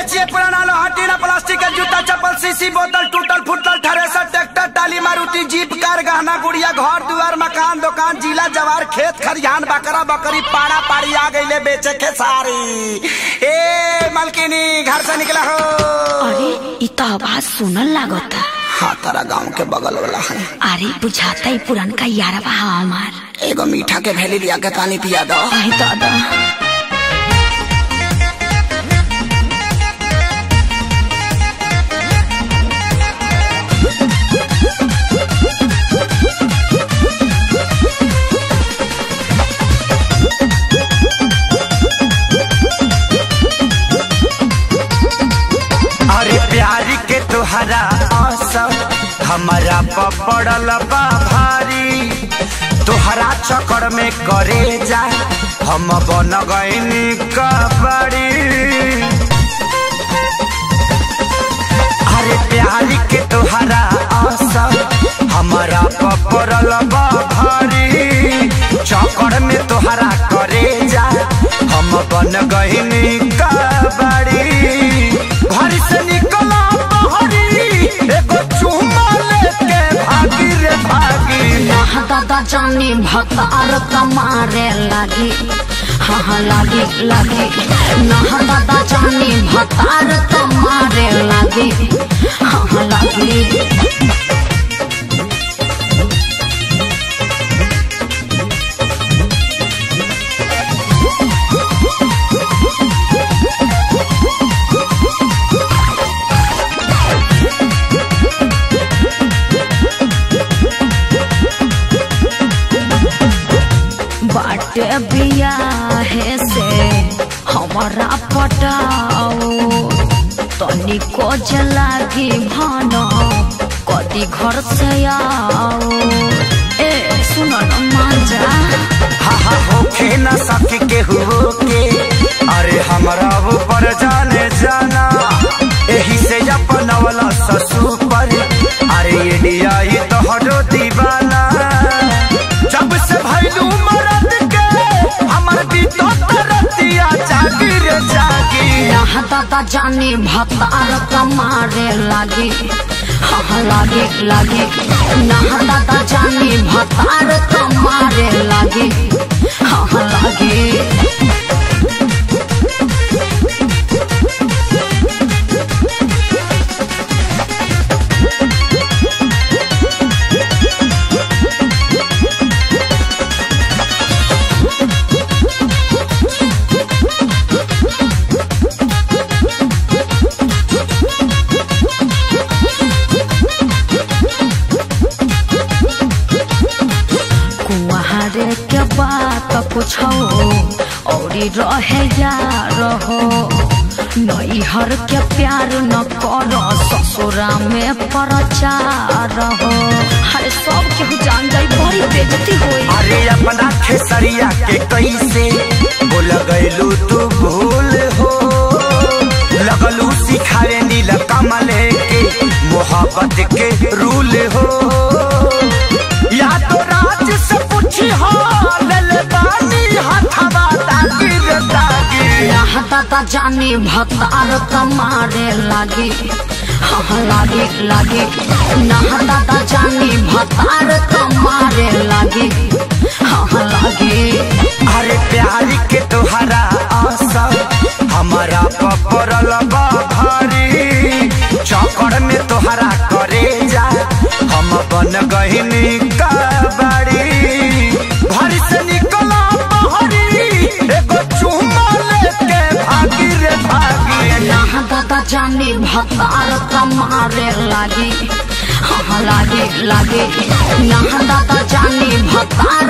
बेचिए पुराना लोहा टीना प्लास्टिक के जूता चप्पल सीसी बोतल टूटल फूटल thresher tractor trolley Maruti jeep car गहना गुड़िया घर दुआर मकान दुकान जिला जवार खेत खरिहान बकरा बकरी पाड़ा पाड़ी आ गईले बेचे के सारी ए मलकिनी घर से निकला हो। अरे इ तो आवाज़ सुनल लागता। हाँ तारा गाँव के बगल वाला है। अरे बुझाता ही पुरनका यारवा हा हमार। एगो मीठा के भेली लिया के पानी पिया दो। असर हमारा पड़ल बा भारी। तोहरा चक्कर में करे जा। हम बन गईनी कबड़ी। अरे प्यारी के तोहरा असर यहाँ जानी भक्त भतार कमारे लागी। हाँ हाँ लागी लागी। नहा दादा जानी भतार कमारे लागी हमारा पटाओ। तनिको जलागी भान, कदी घर से आओ। ए, सुन मांजा। हा हा होखे ना सके के हो के अरे हमरा ऊपर जाना दादा जाने भतार कमारे लागे। हाँ लागी लागी। यहाँ दादा जाने भतार कमारे लागी। बात कुछ और रहे। जा रहो नैहर के प्यार न कर ससुरा में प्रचार हो अरे सब केहू जान जाई बड़ी बेजती होई। अरे अपना खेसरिया के कैसे? बोल गैलू तू दादा जानी भतार कमारे लागी। हाँ लागी लागी। यहाँ दादा जानी भतार कमारे लागी। हाँ लागी। अरे प्यारी के तोहरा असर हमारा पपरल बा भारी। चौकड़ में तोहरा करे जा, हम बन गहिनी कबड़ी ज़्यादा जाने भतार कमारे लागे। हाँ लागे लागे। ना ज़्यादा जाने भतार